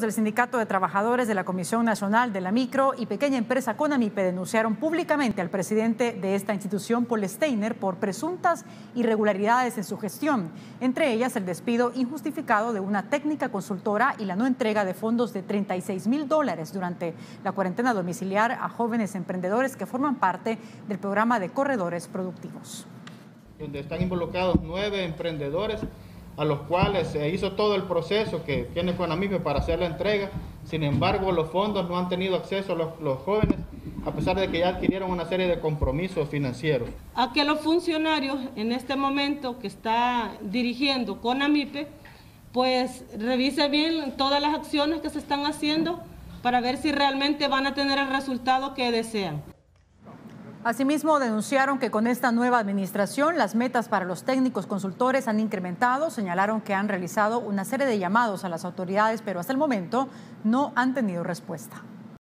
del Sindicato de Trabajadores de la Comisión Nacional de la Micro y Pequeña Empresa CONAMIPE denunciaron públicamente al presidente de esta institución, Paul Steiner, por presuntas irregularidades en su gestión, entre ellas el despido injustificado de una técnica consultora y la no entrega de fondos de 36 mil dólares durante la cuarentena domiciliar a jóvenes emprendedores que forman parte del programa de corredores productivos. Donde están involucrados nueve emprendedores a los cuales se hizo todo el proceso que tiene Conamipe para hacer la entrega. Sin embargo, los fondos no han tenido acceso los, los jóvenes, a pesar de que ya adquirieron una serie de compromisos financieros. A que los funcionarios en este momento que está dirigiendo Conamipe, pues revise bien todas las acciones que se están haciendo para ver si realmente van a tener el resultado que desean. Asimismo, denunciaron que con esta nueva administración las metas para los técnicos consultores han incrementado. Señalaron que han realizado una serie de llamados a las autoridades, pero hasta el momento no han tenido respuesta.